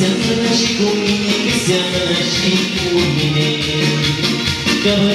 Seamănă și cu mine, seamănă și cu mine Că mă